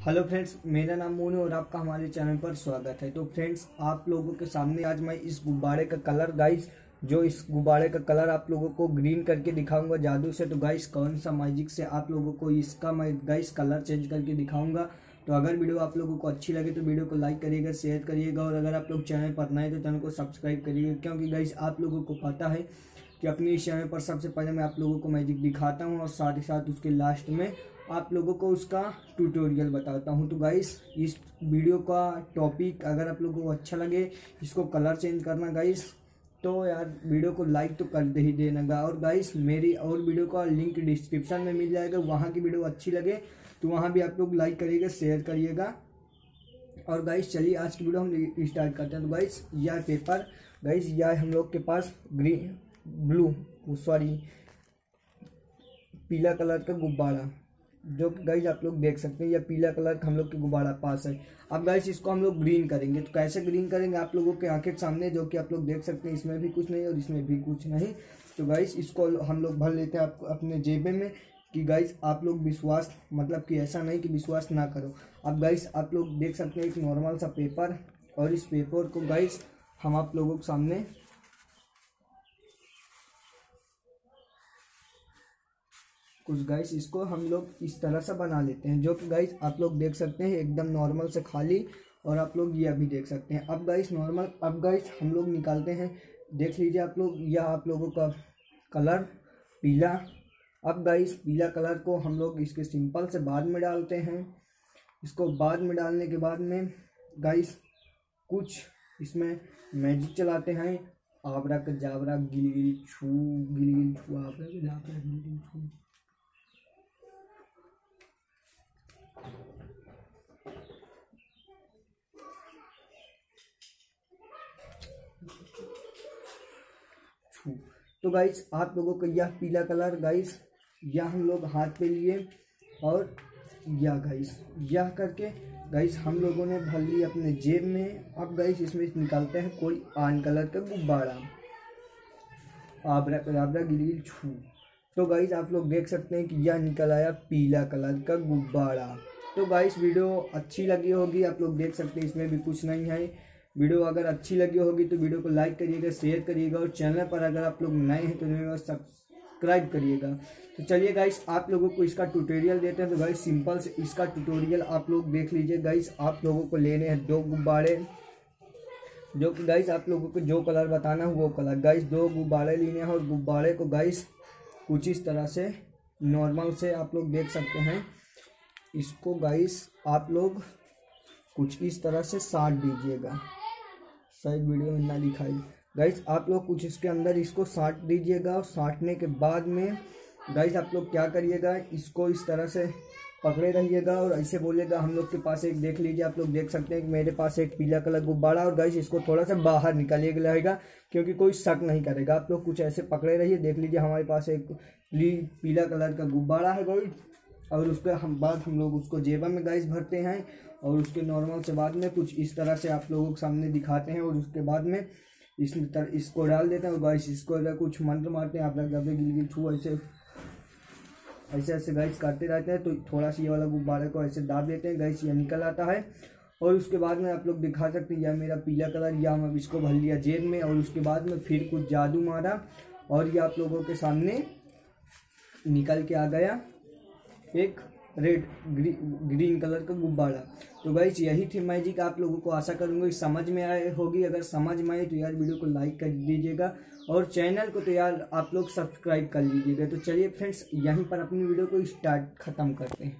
Hello friends, मेरा नाम मोनू और आपका हमारे चैनल पर स्वागत है। तो फ्रेंड्स, आप लोगों के सामने आज मैं इस गुब्बारे का कलर गाइस जो इस गुब्बारे का कलर आप लोगों को ग्रीन करके दिखाऊँगा, जादू से तो गाइस कौन सा मैजिक से आप लोगों को इसका मैं गाइस कलर चेंज करके दिखाऊँगा। तो अगर वीडियो आप लोगों को अच्छी लगे तो वीडियो को लाइक करिएगा शेयर करिएगा, और अगर आप लोग चैनल पर नए तो चैनल को सब्सक्राइब करिएगा, क्योंकि गाइस आप लोगों को पता है कि अपनी इस चैनल पर सबसे पहले मैं आप लोगों को मैजिक दिखाता हूँ, और साथ ही साथ उसके लास्ट में आप लोगों को उसका ट्यूटोरियल बताता हूँ। तो गाइस इस वीडियो का टॉपिक अगर आप लोगों को अच्छा लगे, इसको कलर चेंज करना गाइस तो यार वीडियो को लाइक तो कर दे ही देना और गाइस मेरी और वीडियो का लिंक डिस्क्रिप्शन में मिल जाएगा, वहाँ की वीडियो अच्छी लगे तो वहाँ भी आप लोग लाइक करिएगा शेयर करिएगा। और गाइस चलिए आज की वीडियो हम स्टार्ट करते हैं। तो गाइस यह पेपर गाइस यह हम लोग के पास ग्रीन ब्लू सॉरी पीला कलर का गुब्बारा। जो गाइज़ आप लोग देख सकते हैं या पीला कलर हम लोग के गुब्बारा पास है। अब गाइज़ इसको हम लोग ग्रीन करेंगे। तो कैसे ग्रीन करेंगे आप लोगों के आँखें सामने, जो कि आप लोग देख सकते हैं, इसमें भी कुछ नहीं और इसमें भी कुछ नहीं। तो गाइज़ इसको हम लोग भर लेते हैं आप अपने जेबे में कि गाइज़ आप लोग विश्वास मतलब कि ऐसा नहीं कि विश्वास ना करो। अब गाइज़ आप लोग देख सकते हैं एक नॉर्मल सा पेपर और इस पेपर को गाइज़ हम आप लोगों के सामने कुछ गाइस इसको हम लोग इस तरह से बना लेते हैं। जो कि गाइस आप लोग देख सकते हैं, एकदम नॉर्मल से खाली, और आप लोग यह भी देख सकते हैं। अब गाइस नॉर्मल अब गाइस हम लोग निकालते हैं। देख लीजिए आप लोग, यह आप लोगों का कलर पीला। अब गाइस पीला कलर को हम लोग इसके सिंपल से बाद में डालते हैं। इसको बाद में डालने के बाद में गाइस कुछ इसमें मैजिक चलाते हैं। आबरा का जाबरा गिल गिल छू गिल गिल छू, आबरा का जाबरा गिल गिल छू। तो गाइस आप लोगों को यह पीला कलर गाइस यह हम लोग हाथ पे लिए और यह गाइस यह करके गाइस हम लोगों ने भर ली अपने जेब में। अब गाइस इसमें निकालते हैं कोई आन कलर का गुब्बारा। आबरा कलाबरा गिल छू। तो गाइस आप लोग देख सकते हैं कि यह निकल आया पीला कलर का गुब्बारा। तो गाइस वीडियो अच्छी लगी होगी, आप लोग देख सकते हैं, इसमें भी कुछ नहीं है। वीडियो अगर अच्छी लगी होगी तो वीडियो को लाइक करिएगा, शेयर करिएगा और चैनल पर अगर आप लोग नए हैं तो सब्सक्राइब करिएगा। तो चलिए गाइस आप लोगों को इसका ट्यूटोरियल देते हैं। तो गाइस सिंपल से इसका ट्यूटोरियल आप लोग देख लीजिए। गाइस आप लोगों को लेने हैं दो गुब्बारे। जो कि गाइस आप लोगों को जो कलर बताना है वो कलर गाइस दो गुब्बारे लेने हैं और गुब्बारे को गाइस कुछ इस तरह से नॉर्मल से आप लोग देख सकते हैं। इसको गाइस आप लोग कुछ इस तरह से साट दीजिएगा। शायद वीडियो में ना दिखाई। गाइस आप लोग कुछ इसके अंदर इसको साट दीजिएगा और साटने के बाद में गाइस आप लोग क्या करिएगा, इसको इस तरह से पकड़े रहिएगा और ऐसे बोलिएगा, हम लोग के पास एक, देख लीजिए, आप लोग देख सकते हैं कि मेरे पास एक पीला कलर गुब्बारा और गाइस इसको थोड़ा सा बाहर निकालिएगा रहेगा क्योंकि कोई शक नहीं करेगा। आप लोग कुछ ऐसे पकड़े रहिए, देख लीजिए, हमारे पास एक पीला कलर का गुब्बारा है गाइस और उसके हम बाद हम लोग उसको जेबा में गाइस भरते हैं और उसके नॉर्मल से बाद में कुछ इस तरह से आप लोगों के सामने दिखाते हैं और उसके बाद में इस तर, इसको डाल देते हैं और गाइस इसको अगर कुछ मंत्र मारते हैं आप लोग दबे गिल गिल छू ऐसे ऐसे ऐसे गाइस करते रहते हैं तो थोड़ा सा ये वाला गुब्बारे को ऐसे दाब देते हैं गाइस ये निकल आता है। और उसके बाद में आप लोग दिखा सकते हैं या मेरा पीला कलर या हम इसको भर लिया जेब में और उसके बाद में फिर कुछ जादू मारा और ये आप लोगों के सामने निकल के आ गया। एक रेड ग्री, ग्रीन कलर का गुब्बारा। तो भाई यही थी मैजिक आप लोगों को आशा करूँगा समझ में आए होगी। अगर समझ में आए तो यार वीडियो को लाइक कर दीजिएगा और चैनल को तो यार आप लोग सब्सक्राइब कर लीजिएगा। तो चलिए फ्रेंड्स यहीं पर अपनी वीडियो को स्टार्ट ख़त्म करते हैं।